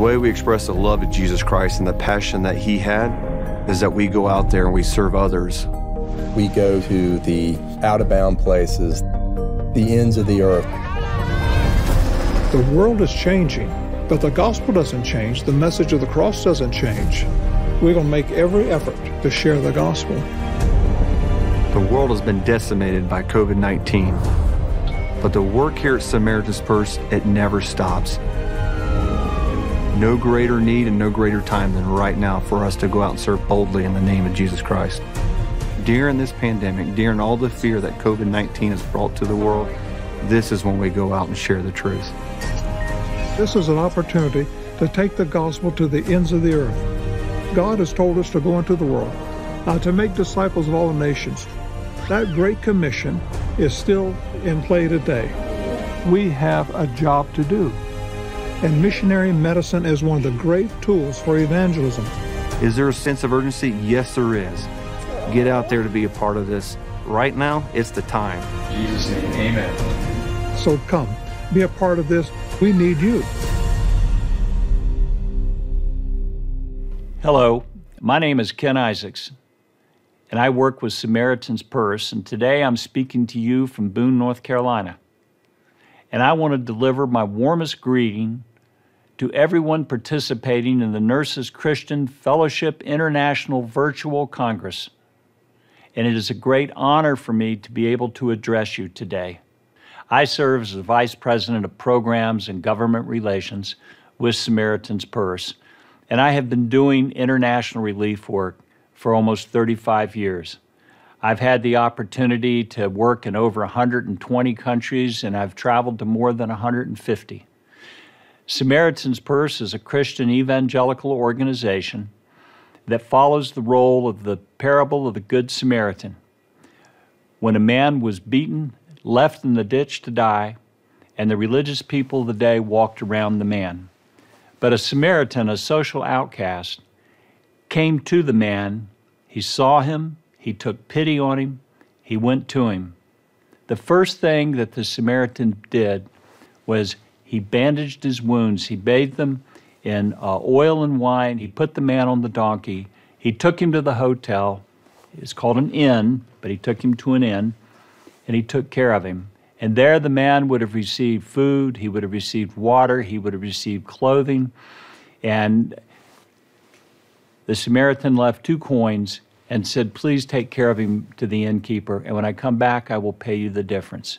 way we express the love of Jesus Christ and the passion that he had is that we go out there and we serve others. We go to the out of bound places, the ends of the earth. The world is changing, but the gospel doesn't change. The message of the cross doesn't change. We're going to make every effort to share the gospel. The world has been decimated by COVID 19, but the work here at Samaritan's Purse, it never stops. No greater need and no greater time than right now for us to go out and serve boldly in the name of Jesus Christ. During this pandemic, during all the fear that COVID 19 has brought to the world, this is when we go out and share the truth. This is an opportunity to take the gospel to the ends of the earth. God has told us to go into the world, uh, to make disciples of all nations. That great commission is still in play today. We have a job to do. And missionary medicine is one of the great tools for evangelism. Is there a sense of urgency? Yes, there is. Get out there to be a part of this. Right now, it's the time. In Jesus' name, amen. So come, be a part of this. We need you. Hello, my name is Ken Isaacs, and I work with Samaritan's Purse, and today I'm speaking to you from Boone, North Carolina. And I want to deliver my warmest greeting to everyone participating in the Nurses Christian Fellowship International Virtual Congress. And it is a great honor for me to be able to address you today. I serve as the Vice President of Programs and Government Relations with Samaritan's Purse, and I have been doing international relief work for almost 35 years. I've had the opportunity to work in over 120 countries, and I've traveled to more than 150. Samaritan's Purse is a Christian evangelical organization that follows the role of the parable of the Good Samaritan. When a man was beaten, left in the ditch to die, and the religious people of the day walked around the man. But a Samaritan, a social outcast, came to the man. He saw him, he took pity on him, he went to him. The first thing that the Samaritan did was he bandaged his wounds. He bathed them in uh, oil and wine. He put the man on the donkey. He took him to the hotel. It's called an inn, but he took him to an inn and he took care of him. And there the man would have received food, he would have received water, he would have received clothing. And the Samaritan left two coins and said, Please take care of him to the innkeeper, and when I come back, I will pay you the difference.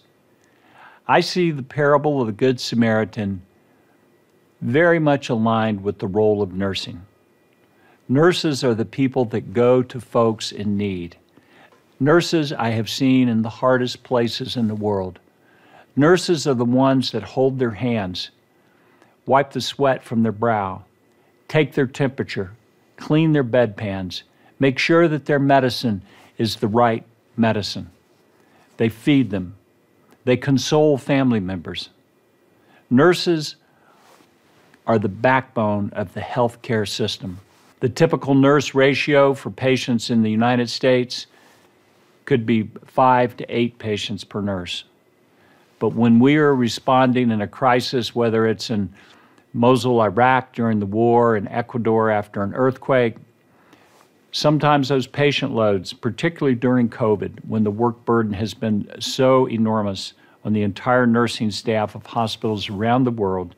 I see the parable of the Good Samaritan very much aligned with the role of nursing. Nurses are the people that go to folks in need. Nurses I have seen in the hardest places in the world. Nurses are the ones that hold their hands, wipe the sweat from their brow, take their temperature, clean their bedpans, make sure that their medicine is the right medicine. They feed them, they console family members. Nurses are the backbone of the healthcare system. The typical nurse ratio for patients in the United States could be five to eight patients per nurse. But when we are responding in a crisis, whether it's in Mosul, Iraq during the war, in Ecuador after an earthquake, sometimes those patient loads, particularly during COVID, when the work burden has been so enormous on the entire nursing staff of hospitals around the world,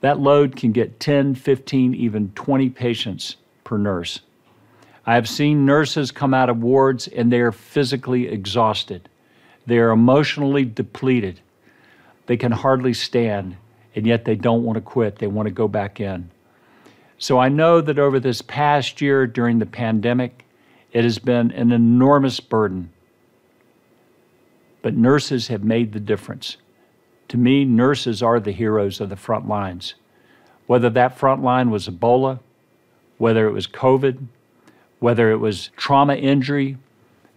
that load can get 10, 15, even 20 patients per nurse. I have seen nurses come out of wards and they are physically exhausted. They are emotionally depleted. They can hardly stand, and yet they don't want to quit. They want to go back in. So I know that over this past year during the pandemic, it has been an enormous burden. But nurses have made the difference. To me, nurses are the heroes of the front lines. Whether that front line was Ebola, whether it was COVID, whether it was trauma injury,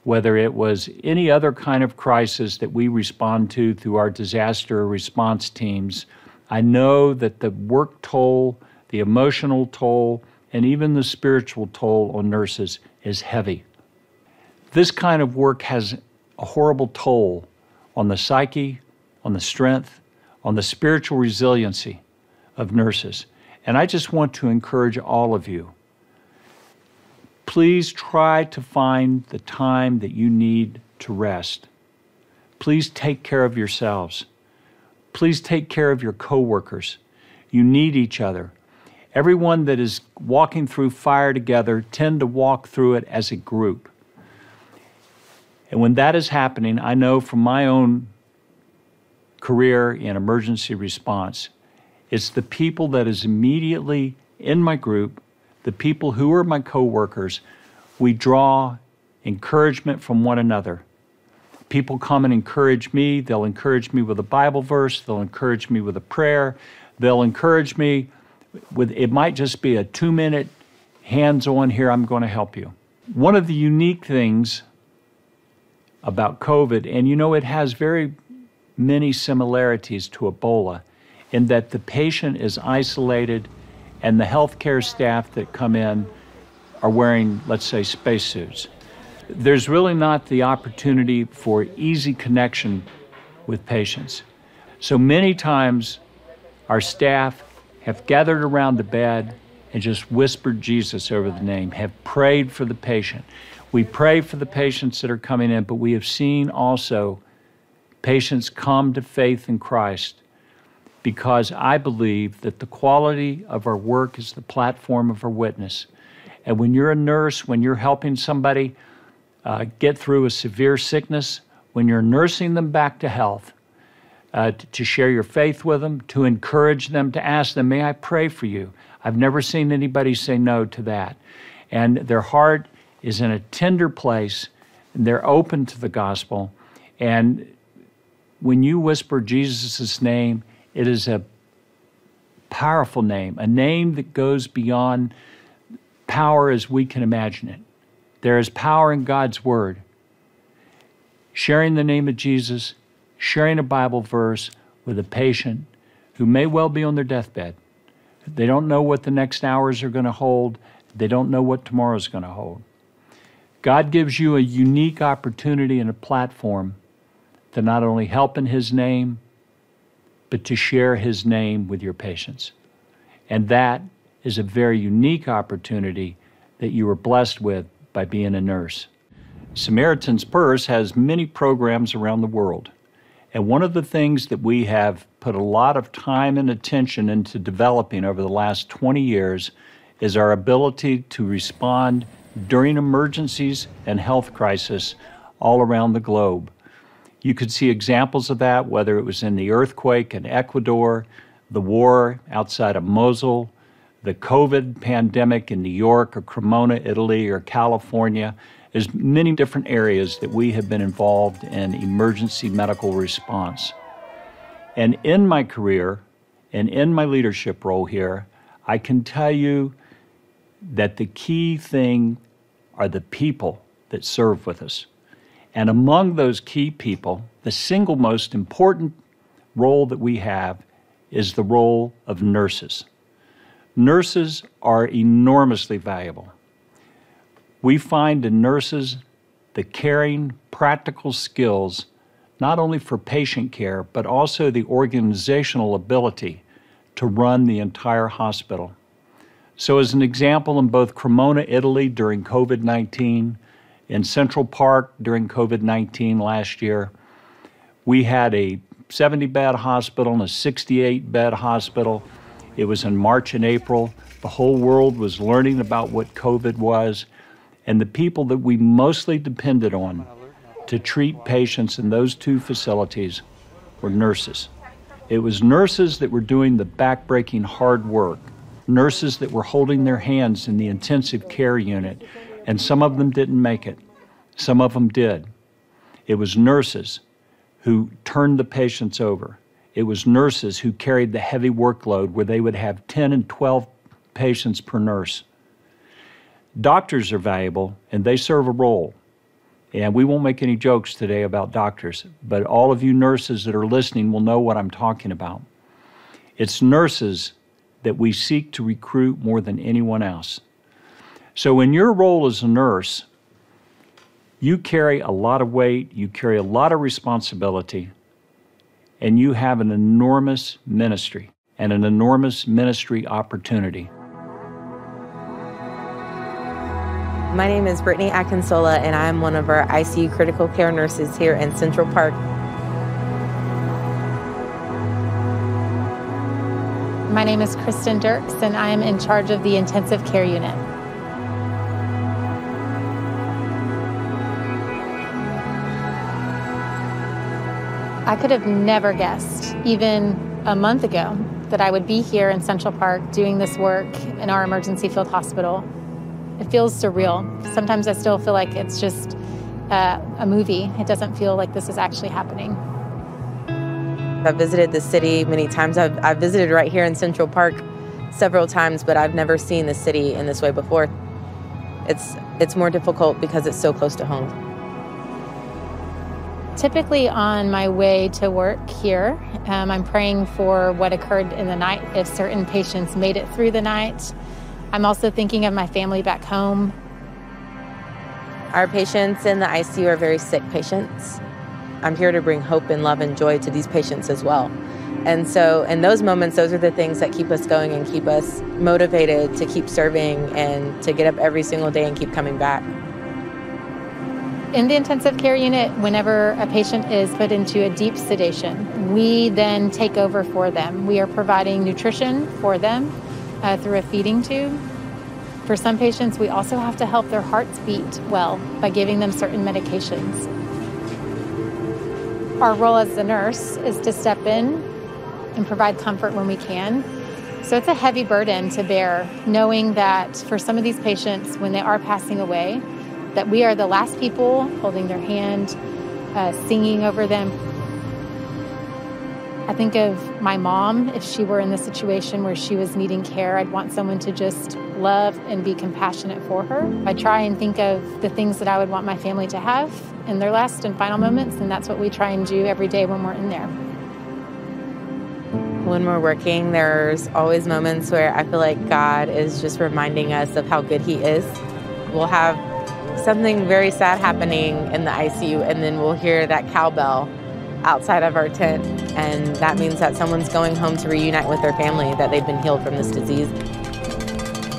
whether it was any other kind of crisis that we respond to through our disaster response teams, I know that the work toll the emotional toll, and even the spiritual toll on nurses is heavy. This kind of work has a horrible toll on the psyche, on the strength, on the spiritual resiliency of nurses. And I just want to encourage all of you. Please try to find the time that you need to rest. Please take care of yourselves. Please take care of your coworkers. You need each other. Everyone that is walking through fire together tend to walk through it as a group. And when that is happening, I know from my own career in emergency response, it's the people that is immediately in my group, the people who are my coworkers, we draw encouragement from one another. People come and encourage me. They'll encourage me with a Bible verse. They'll encourage me with a prayer. They'll encourage me with, it might just be a two minute hands on here, I'm going to help you. One of the unique things about COVID, and you know, it has very many similarities to Ebola in that the patient is isolated and the healthcare staff that come in are wearing, let's say, spacesuits. There's really not the opportunity for easy connection with patients. So many times, our staff have gathered around the bed and just whispered Jesus over the name, have prayed for the patient. We pray for the patients that are coming in, but we have seen also patients come to faith in Christ because I believe that the quality of our work is the platform of our witness. And when you're a nurse, when you're helping somebody uh, get through a severe sickness, when you're nursing them back to health, uh, to, to share your faith with them, to encourage them, to ask them, May I pray for you? I've never seen anybody say no to that. And their heart is in a tender place, and they're open to the gospel. And when you whisper Jesus' name, it is a powerful name, a name that goes beyond power as we can imagine it. There is power in God's word. Sharing the name of Jesus sharing a Bible verse with a patient who may well be on their deathbed. They don't know what the next hours are going to hold, they don't know what tomorrow is going to hold. God gives you a unique opportunity and a platform to not only help in His name, but to share His name with your patients. And that is a very unique opportunity that you were blessed with by being a nurse. Samaritan's Purse has many programs around the world. And one of the things that we have put a lot of time and attention into developing over the last 20 years is our ability to respond during emergencies and health crisis all around the globe. You could see examples of that, whether it was in the earthquake in Ecuador, the war outside of Mosul, the COVID pandemic in New York or Cremona, Italy, or California. There's many different areas that we have been involved in emergency medical response. And in my career and in my leadership role here, I can tell you that the key thing are the people that serve with us. And among those key people, the single most important role that we have is the role of nurses. Nurses are enormously valuable we find in nurses the caring, practical skills, not only for patient care, but also the organizational ability to run the entire hospital. So, as an example, in both Cremona, Italy during COVID 19, in Central Park during COVID 19 last year, we had a 70 bed hospital and a 68 bed hospital. It was in March and April. The whole world was learning about what COVID was. And the people that we mostly depended on to treat patients in those two facilities were nurses. It was nurses that were doing the backbreaking hard work, nurses that were holding their hands in the intensive care unit, and some of them didn't make it. Some of them did. It was nurses who turned the patients over. It was nurses who carried the heavy workload where they would have 10 and 12 patients per nurse. Doctors are valuable and they serve a role. And we won't make any jokes today about doctors, but all of you nurses that are listening will know what I'm talking about. It's nurses that we seek to recruit more than anyone else. So, in your role as a nurse, you carry a lot of weight, you carry a lot of responsibility, and you have an enormous ministry. and an enormous ministry opportunity. My name is Brittany Akinsola, and I'm one of our ICU critical care nurses here in Central Park. My name is Kristen Dirks, and I am in charge of the intensive care unit. I could have never guessed, even a month ago, that I would be here in Central Park doing this work in our emergency field hospital. It feels surreal. Sometimes I still feel like it's just uh, a movie. It doesn't feel like this is actually happening. I've visited the city many times. I've, I've visited right here in Central Park several times, but I've never seen the city in this way before. It's, it's more difficult because it's so close to home. Typically, on my way to work here, um, I'm praying for what occurred in the night, if certain patients made it through the night. I'm also thinking of my family back home. Our patients in the ICU are very sick patients. I'm here to bring hope and love and joy to these patients as well. And so, in those moments, those are the things that keep us going and keep us motivated to keep serving and to get up every single day and keep coming back. In the intensive care unit, whenever a patient is put into a deep sedation, we then take over for them. We are providing nutrition for them uh, through a feeding tube. For some patients, we also have to help their hearts beat well by giving them certain medications. Our role as the nurse is to step in and provide comfort when we can. So it's a heavy burden to bear, knowing that for some of these patients, when they are passing away, that we are the last people holding their hand, uh, singing over them. I think of my mom, if she were in the situation where she was needing care, I'd want someone to just love and be compassionate for her. I try and think of the things that I would want my family to have in their last and final moments, and that's what we try and do every day when we're in there. When we're working, there's always moments where I feel like God is just reminding us of how good He is. We'll have something very sad happening in the ICU, and then we'll hear that cowbell outside of our tent, and that means that someone's going home to reunite with their family that they've been healed from this disease.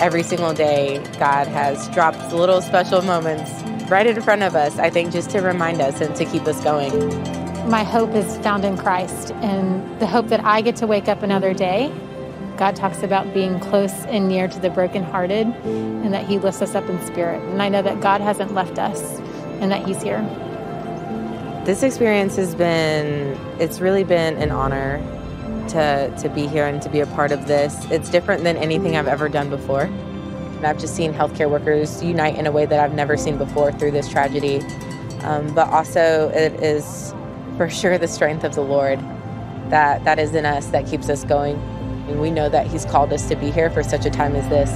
Every single day, God has dropped little special moments right in front of us, I think, just to remind us and to keep us going. My hope is found in Christ, and the hope that I get to wake up another day God talks about being close and near to the brokenhearted and that He lifts us up in spirit. And I know that God hasn't left us and that He's here. This experience has been, it's really been an honor to, to be here and to be a part of this. It's different than anything I've ever done before. And I've just seen healthcare workers unite in a way that I've never seen before through this tragedy. Um, but also, it is for sure the strength of the Lord that, that is in us that keeps us going. And we know that He's called us to be here for such a time as this.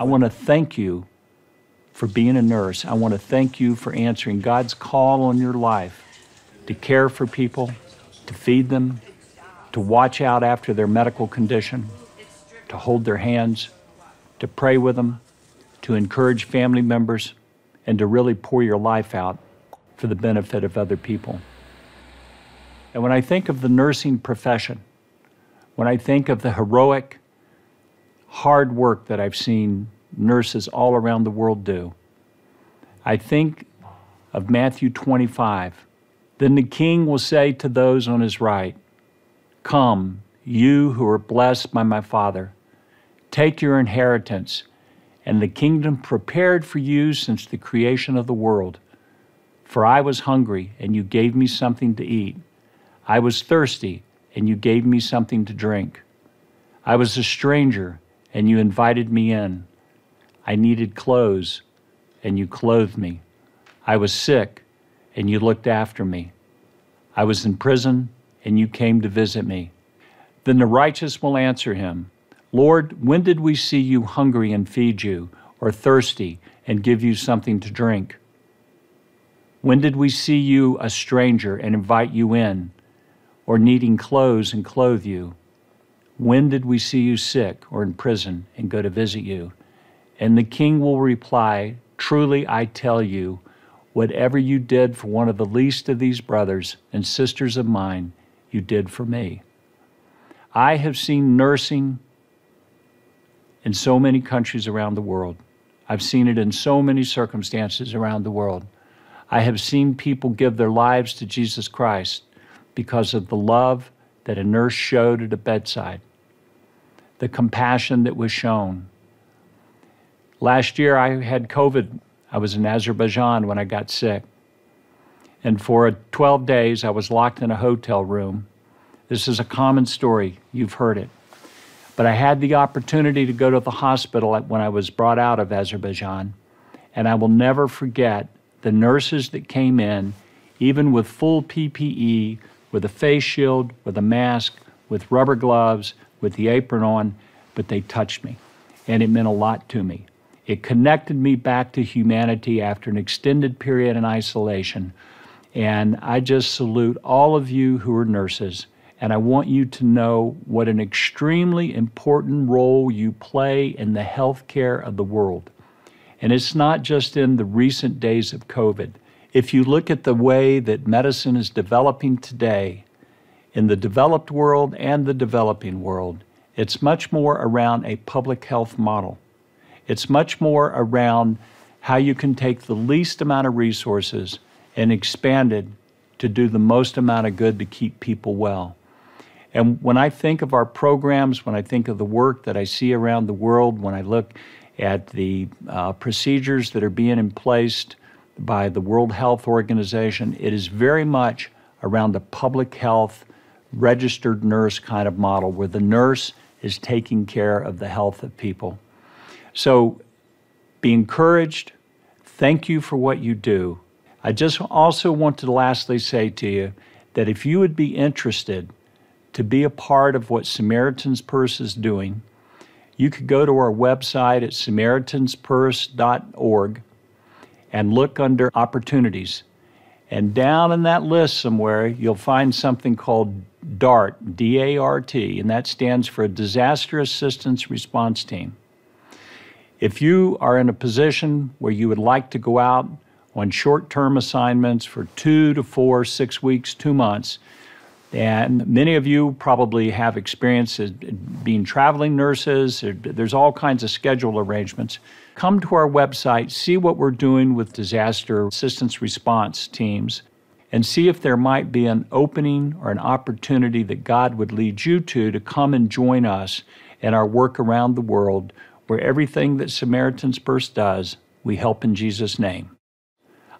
I want to thank you for being a nurse. I want to thank you for answering God's call on your life to care for people, to feed them, to watch out after their medical condition, to hold their hands, to pray with them, to encourage family members, and to really pour your life out for the benefit of other people. And when I think of the nursing profession, when I think of the heroic, hard work that I've seen nurses all around the world do, I think of Matthew 25. Then the king will say to those on his right, Come, you who are blessed by my Father, take your inheritance and the kingdom prepared for you since the creation of the world. For I was hungry, and you gave me something to eat. I was thirsty, and you gave me something to drink. I was a stranger, and you invited me in. I needed clothes, and you clothed me. I was sick, and you looked after me. I was in prison, and you came to visit me. Then the righteous will answer him. Lord, when did we see you hungry and feed you, or thirsty and give you something to drink? When did we see you a stranger and invite you in, or needing clothes and clothe you? When did we see you sick or in prison and go to visit you? And the king will reply, truly I tell you, whatever you did for one of the least of these brothers and sisters of mine, you did for me. I have seen nursing in so many countries around the world. I've seen it in so many circumstances around the world. I have seen people give their lives to Jesus Christ because of the love that a nurse showed at a bedside, the compassion that was shown. Last year, I had COVID. I was in Azerbaijan when I got sick. And for 12 days, I was locked in a hotel room. This is a common story. You've heard it. But I had the opportunity to go to the hospital when I was brought out of Azerbaijan. And I will never forget the nurses that came in, even with full PPE, with a face shield, with a mask, with rubber gloves, with the apron on, but they touched me. And it meant a lot to me. It connected me back to humanity after an extended period in isolation. And I just salute all of you who are nurses. And I want you to know what an extremely important role you play in the health care of the world. And it's not just in the recent days of COVID. If you look at the way that medicine is developing today in the developed world and the developing world, it's much more around a public health model. It's much more around how you can take the least amount of resources and expand it to do the most amount of good to keep people well. And when I think of our programs, when I think of the work that I see around the world, when I look at the uh, procedures that are being in place by the World Health Organization. It is very much around the public health registered nurse kind of model where the nurse is taking care of the health of people. So be encouraged. Thank you for what you do. I just also want to lastly say to you that if you would be interested to be a part of what Samaritan's Purse is doing, you could go to our website at SamaritansPurse.org and look under opportunities. And down in that list somewhere, you'll find something called DART, D A R T, and that stands for Disaster Assistance Response Team. If you are in a position where you would like to go out on short term assignments for two to four, six weeks, two months, and many of you probably have experience being traveling nurses. There's all kinds of schedule arrangements. Come to our website, see what we're doing with disaster assistance response teams, and see if there might be an opening or an opportunity that God would lead you to to come and join us in our work around the world where everything that Samaritan's Purse does, we help in Jesus' name.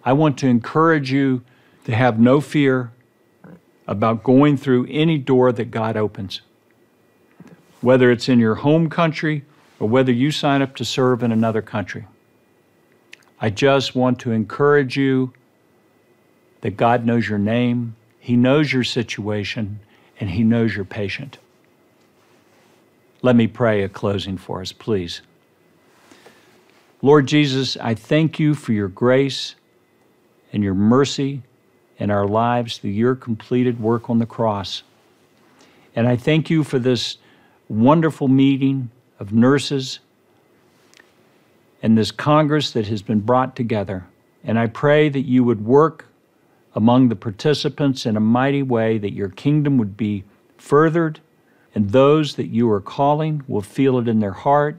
I want to encourage you to have no fear about going through any door that God opens, whether it's in your home country or whether you sign up to serve in another country. I just want to encourage you that God knows your name, He knows your situation, and He knows you're patient. Let me pray a closing for us, please. Lord Jesus, I thank you for your grace and your mercy in our lives through your completed work on the cross. And I thank you for this wonderful meeting of nurses and this Congress that has been brought together. And I pray that you would work among the participants in a mighty way, that your kingdom would be furthered, and those that you are calling will feel it in their heart,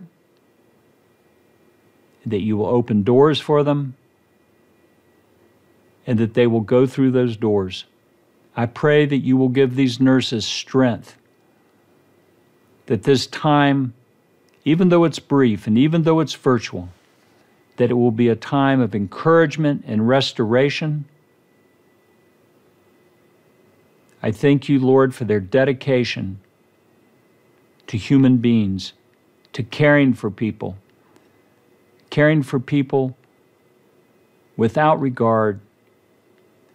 that you will open doors for them, and that they will go through those doors. I pray that you will give these nurses strength, that this time, even though it's brief and even though it's virtual, that it will be a time of encouragement and restoration. I thank you, Lord, for their dedication to human beings, to caring for people, caring for people without regard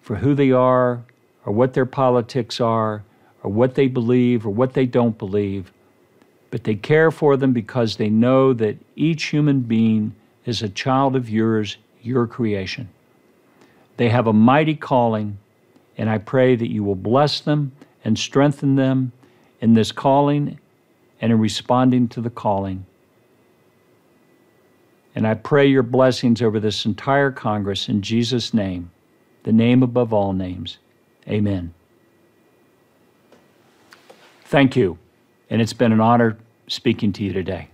for who they are or what their politics are or what they believe or what they don't believe, but they care for them because they know that each human being is a child of yours, your creation. They have a mighty calling, and I pray that you will bless them and strengthen them in this calling and in responding to the calling. And I pray your blessings over this entire Congress in Jesus' name, the name above all names. Amen. Thank you. And it's been an honor speaking to you today.